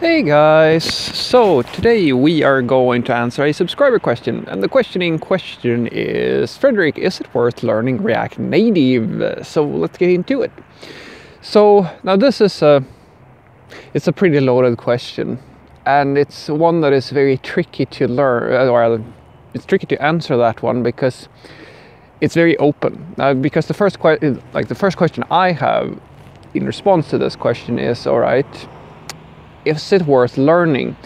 Hey guys! So today we are going to answer a subscriber question, and the question in question is Fredrik, is it worth learning React Native? So let's get into it. So now this is a it's a pretty loaded question, and it's one that is very tricky to learn, uh, or it's tricky to answer that one because it's very open. Now because the first que- like the first question I have in response to this question is, all right is it worth learning?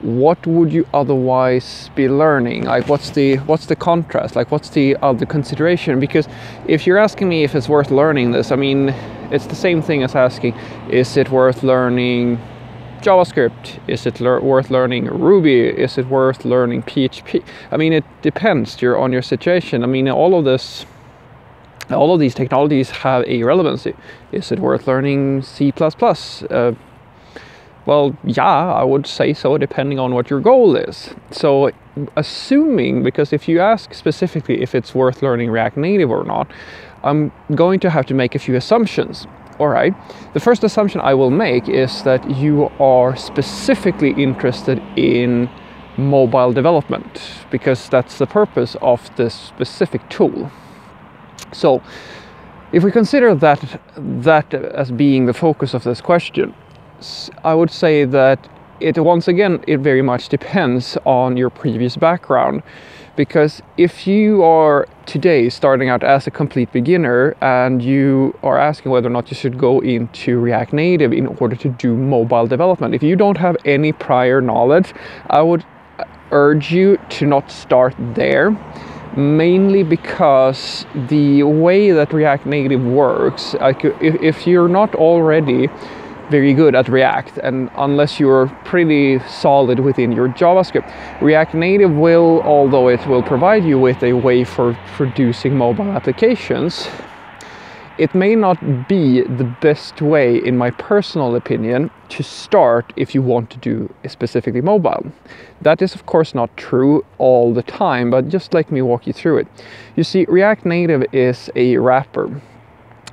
What would you otherwise be learning? Like, what's the what's the contrast? Like, what's the other consideration? Because if you're asking me if it's worth learning this, I mean, it's the same thing as asking, is it worth learning JavaScript? Is it le- worth learning Ruby? Is it worth learning PHP? I mean, it depends your, on your situation. I mean, all of this, all of these technologies have a relevancy. Is it worth learning C++? Uh, well, yeah, I would say so, depending on what your goal is. So, assuming, because if you ask specifically if it's worth learning React Native or not, I'm going to have to make a few assumptions. All right. The first assumption I will make is that you are specifically interested in mobile development because that's the purpose of this specific tool. So, if we consider that that as being the focus of this question, I would say that it once again it very much depends on your previous background. Because if you are today starting out as a complete beginner and you are asking whether or not you should go into React Native in order to do mobile development if you don't have any prior knowledge I would uh, urge you to not start there. Mainly because the way that React Native works like if, if you're not already very good at React. And unless you're pretty solid within your JavaScript, React Native will, although it will provide you with a way for producing mobile applications, it may not be the best way, in my personal opinion, to start if you want to do specifically mobile. That is, of course, not true all the time, but just let me walk you through it. You see, React Native is a wrapper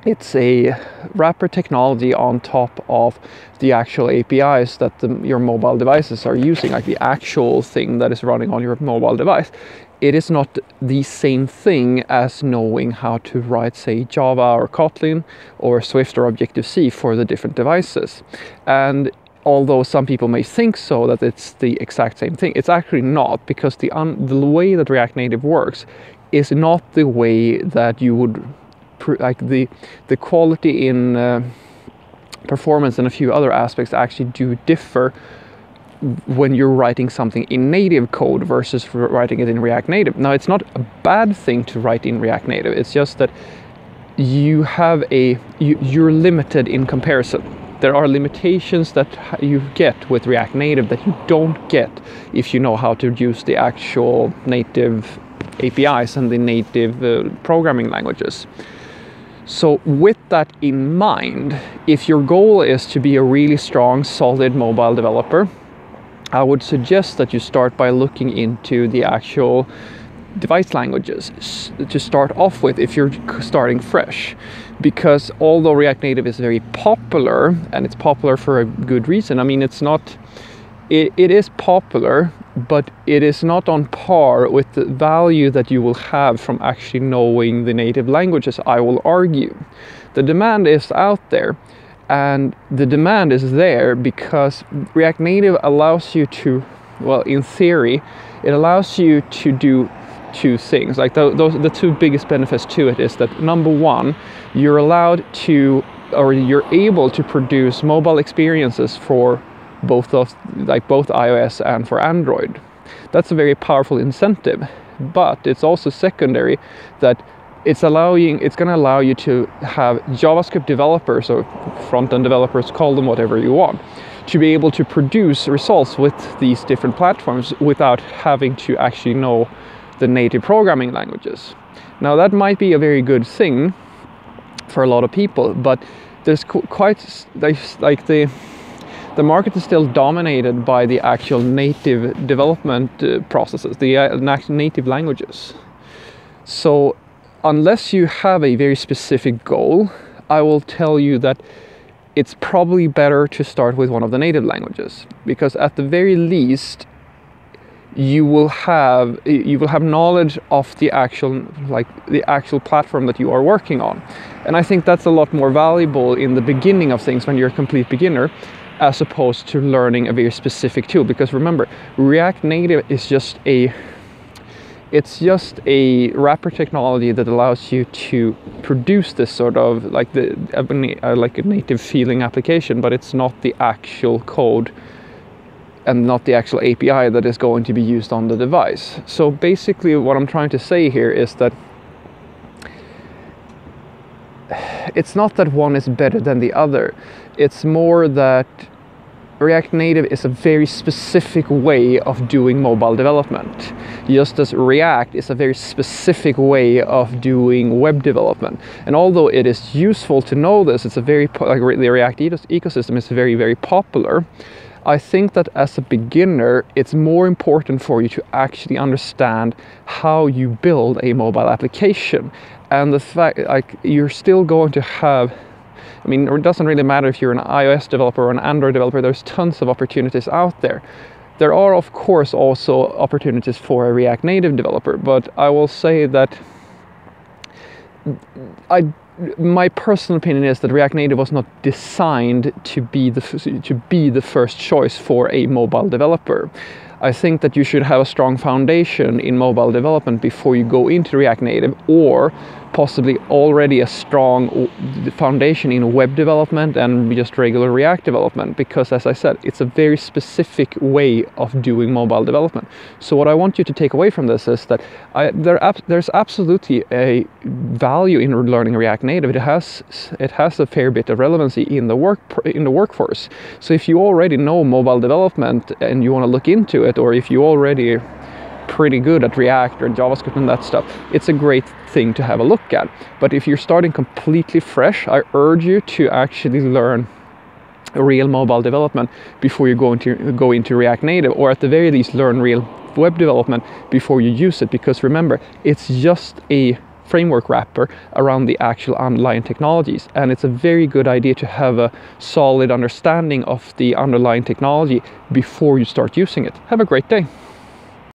it's a wrapper technology on top of the actual APIs that the, your mobile devices are using, like the actual thing that is running on your mobile device. It is not the same thing as knowing how to write, say, Java or Kotlin or Swift or Objective C for the different devices. And although some people may think so that it's the exact same thing, it's actually not because the, the way that React Native works is not the way that you would like the the quality in uh, performance and a few other aspects actually do differ when you're writing something in native code versus writing it in React Native. Now, it's not a bad thing to write in React Native. It's just that you have a you, you're limited in comparison. There are limitations that you get with React Native that you don't get if you know how to use the actual native APIs and the native uh, programming languages. So, with that in mind, if your goal is to be a really strong, solid mobile developer, I would suggest that you start by looking into the actual device languages to start off with if you're starting fresh. Because although React Native is very popular, and it's popular for a good reason, I mean, it's not, it, it is popular, but it is not on par with the value that you will have from actually knowing the native languages, I will argue. The demand is out there, and the demand is there because React Native allows you to, well, in theory, it allows you to do two things. Like the, those, the two biggest benefits to it is that number one, you're allowed to, or you're able to produce mobile experiences for both of like both iOS and for Android. That's a very powerful incentive, but it's also secondary that it's allowing it's going to allow you to have JavaScript developers or front-end developers call them whatever you want to be able to produce results with these different platforms without having to actually know the native programming languages. Now that might be a very good thing for a lot of people, but there's quite like the the market is still dominated by the actual native development uh, processes, the uh, native languages. So, unless you have a very specific goal, I will tell you that it's probably better to start with one of the native languages because at the very least you will have you will have knowledge of the actual like the actual platform that you are working on and i think that's a lot more valuable in the beginning of things when you're a complete beginner as opposed to learning a very specific tool because remember react native is just a it's just a wrapper technology that allows you to produce this sort of like the like a native feeling application but it's not the actual code and not the actual API that is going to be used on the device. So basically what I'm trying to say here is that it's not that one is better than the other. It's more that React Native is a very specific way of doing mobile development, just as React is a very specific way of doing web development. And although it is useful to know this, it's a very like the React ecosystem is very very popular. I think that as a beginner, it's more important for you to actually understand how you build a mobile application, and the fact like you're still going to have I mean, it doesn't really matter if you're an iOS developer or an Android developer, there's tons of opportunities out there. There are, of course, also opportunities for a React Native developer, but I will say that I my personal opinion is that React Native was not designed to be the to be the first choice for a mobile developer. I think that you should have a strong foundation in mobile development before you go into React Native or possibly already a strong foundation in web development and just regular React development because, as I said, it's a very specific way of doing mobile development. So, what I want you to take away from this is that I, there, there's absolutely a value in learning React Native. It has it has a fair bit of relevancy in the work in the workforce. So, if you already know mobile development and you want to look into it, or if you already pretty good at React or JavaScript and that stuff, it's a great thing to have a look at. But if you're starting completely fresh, I urge you to actually learn real mobile development before you go into go into React Native, or at the very least learn real web development before you use it. Because remember, it's just a framework wrapper around the actual underlying technologies. And it's a very good idea to have a solid understanding of the underlying technology before you start using it. Have a great day.